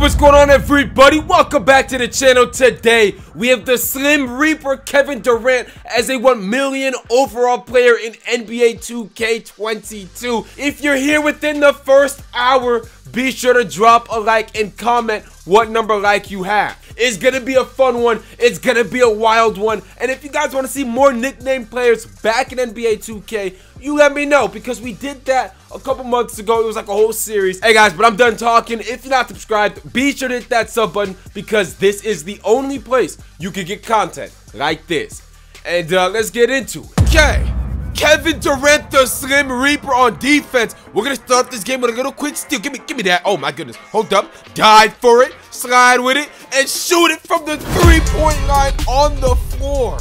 what's going on everybody? Welcome back to the channel. Today, we have the Slim Reaper Kevin Durant as a 1 million overall player in NBA 2K22. If you're here within the first hour, be sure to drop a like and comment what number like you have. It's gonna be a fun one. It's gonna be a wild one. And if you guys want to see more nickname players back in NBA 2K, you let me know because we did that a couple months ago. It was like a whole series. Hey guys, but I'm done talking. If you're not subscribed, be sure to hit that sub button because this is the only place you can get content like this. And uh, let's get into it. Okay. Kevin Durant, the Slim Reaper on defense. We're gonna start this game with a little quick steal. Give me, give me that. Oh my goodness. Hold up. Dive for it. Slide with it and shoot it from the three-point line on the floor.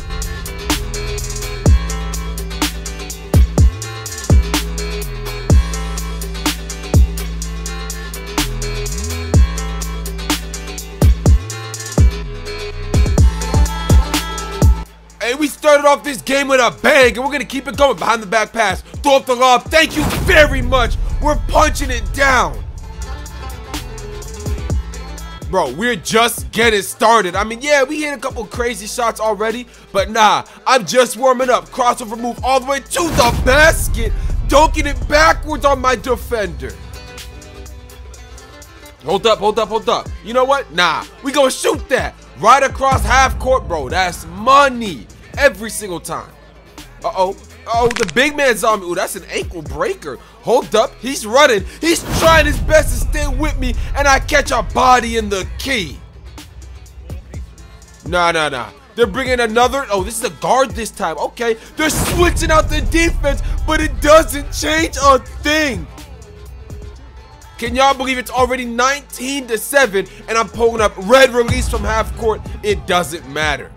Off this game with a bang, and we're gonna keep it going. Behind the back pass, throw up the lob. Thank you very much. We're punching it down. Bro, we're just getting started. I mean, yeah, we hit a couple crazy shots already, but nah, I'm just warming up. Crossover move all the way to the basket, dunking it backwards on my defender. Hold up, hold up, hold up. You know what? Nah, we gonna shoot that right across half court, bro. That's money every single time. Uh-oh. Oh, the big man's on me. Ooh, that's an ankle breaker. Hold up. He's running. He's trying his best to stay with me, and I catch a body in the key. Nah, nah, nah. They're bringing another. Oh, this is a guard this time. Okay. They're switching out the defense, but it doesn't change a thing. Can y'all believe it's already 19 to 7 and I'm pulling up red release from half court? It doesn't matter.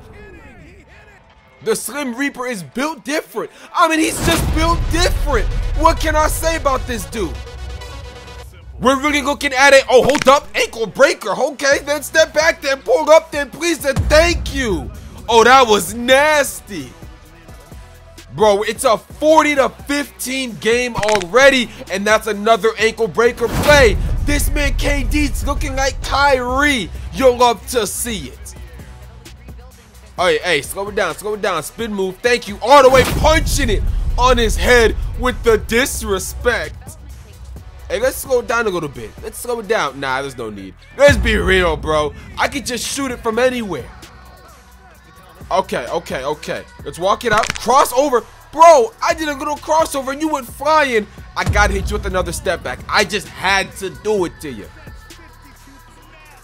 The Slim Reaper is built different. I mean, he's just built different. What can I say about this dude? We're really looking at it. Oh, hold up. Ankle breaker. Okay, then step back, then pull up, then please, then thank you. Oh, that was nasty. Bro, it's a 40 to 15 game already, and that's another ankle breaker play. This man KD's looking like Kyrie. You'll love to see it. Hey, hey, slow it down, slow it down. Spin move, thank you. All the way punching it on his head with the disrespect. Hey, let's slow it down a little bit. Let's slow it down. Nah, there's no need. Let's be real, bro. I could just shoot it from anywhere. Okay, okay, okay. Let's walk it out. Crossover. Bro, I did a little crossover and you went flying. I got to hit you with another step back. I just had to do it to you.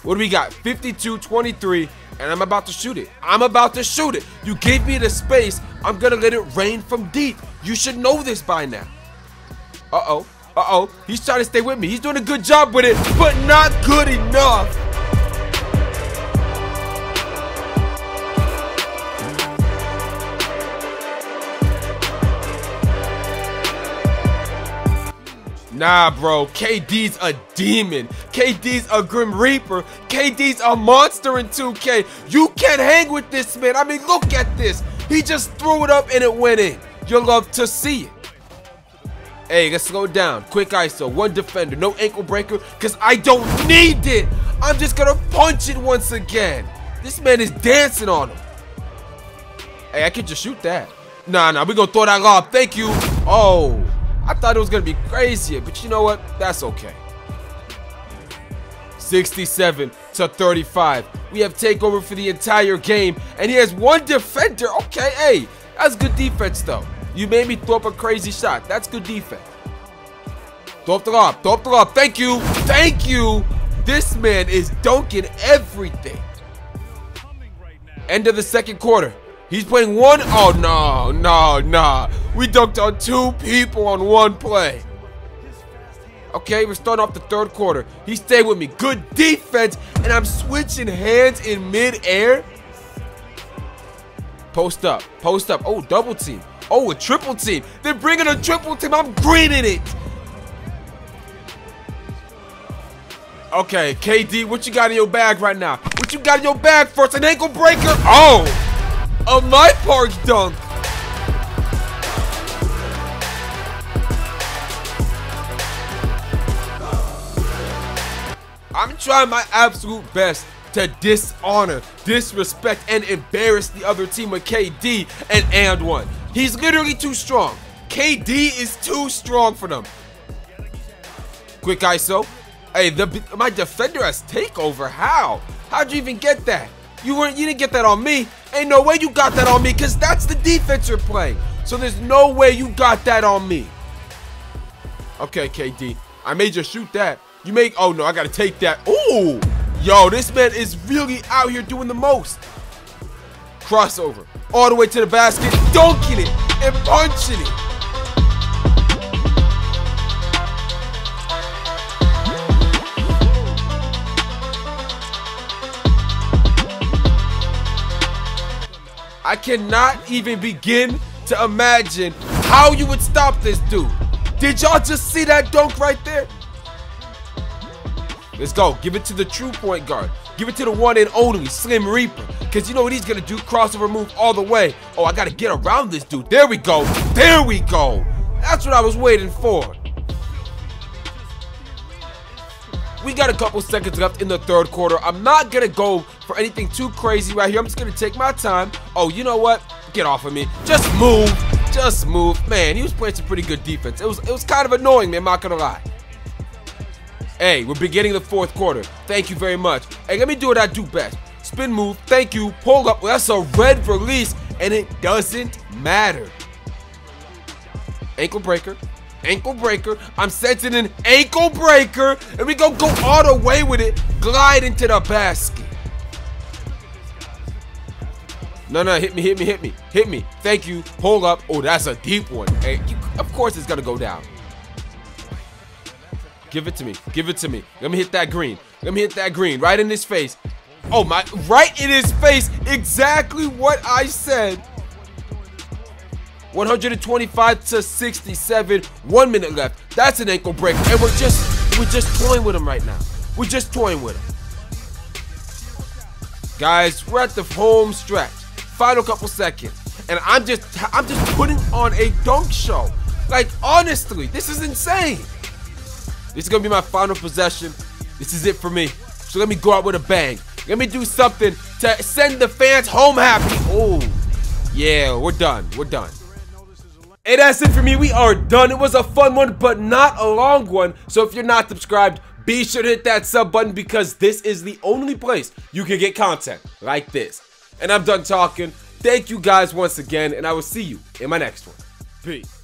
What do we got? 52, 23, and I'm about to shoot it. I'm about to shoot it. You gave me the space. I'm going to let it rain from deep. You should know this by now. Uh-oh. Uh-oh. He's trying to stay with me. He's doing a good job with it, but not good enough. Nah, bro. KD's a demon. KD's a Grim Reaper. KD's a monster in 2K. You can't hang with this man. I mean, look at this. He just threw it up and it went in. You'll love to see it. Hey, let's slow down. Quick ISO. One defender. No ankle breaker because I don't need it. I'm just going to punch it once again. This man is dancing on him. Hey, I could just shoot that. Nah, nah. We're going to throw that lob. Thank you. Oh. I thought it was going to be crazier, but you know what? That's okay. 67 to 35. We have takeover for the entire game, and he has one defender. Okay, hey, that's good defense, though. You made me throw up a crazy shot. That's good defense. Throw up the lob. Throw up the lob. Thank you. Thank you. This man is dunking everything. End of the second quarter. He's playing one. Oh, no, no, no. We dunked on two people on one play. Okay, we're starting off the third quarter. He stayed with me. Good defense, and I'm switching hands in midair. Post up, post up. Oh, double team. Oh, a triple team. They're bringing a triple team. I'm greening it. Okay, KD, what you got in your bag right now? What you got in your bag first? An ankle breaker? Oh! A my park dunk! I'm trying my absolute best to dishonor, disrespect, and embarrass the other team with KD and and one. He's literally too strong. KD is too strong for them. Quick ISO. Hey, the my defender has takeover. How? How'd you even get that? You weren't you didn't get that on me. Ain't no way you got that on me, cause that's the defense you're playing. So there's no way you got that on me. Okay, KD. I made you shoot that. You make oh no, I gotta take that. Ooh! Yo, this man is really out here doing the most. Crossover. All the way to the basket, dunking it and punching it. I cannot even begin to imagine how you would stop this dude. Did y'all just see that dunk right there? Let's go. Give it to the true point guard. Give it to the one and only Slim Reaper. Because you know what he's going to do? Crossover move all the way. Oh, I got to get around this dude. There we go. There we go. That's what I was waiting for. We got a couple seconds left in the third quarter. I'm not going to go for anything too crazy right here. I'm just going to take my time. Oh, you know what? Get off of me. Just move. Just move. Man, he was playing some pretty good defense. It was, it was kind of annoying, man. I'm not going to lie. Hey, we're beginning the fourth quarter. Thank you very much. Hey, let me do what I do best. Spin move. Thank you. Pull up. That's a red release, and it doesn't matter. Ankle breaker ankle breaker. I'm sensing an ankle breaker. And we go go all the way with it. Glide into the basket. No, no, hit me, hit me, hit me, hit me. Thank you. Hold up. Oh, that's a deep one. Hey, you, of course it's gonna go down. Give it to me. Give it to me. Let me hit that green. Let me hit that green right in his face. Oh my, right in his face. Exactly what I said. 125 to 67. One minute left. That's an ankle break, and we're just we're just toying with him right now. We're just toying with him. Guys, we're at the home stretch. Final couple seconds, and I'm just I'm just putting on a dunk show. Like honestly, this is insane. This is gonna be my final possession. This is it for me. So let me go out with a bang. Let me do something to send the fans home happy. Oh, yeah, we're done. We're done. Hey, that's it for me. We are done. It was a fun one, but not a long one. So if you're not subscribed, be sure to hit that sub button because this is the only place you can get content like this. And I'm done talking. Thank you guys once again, and I will see you in my next one. Peace.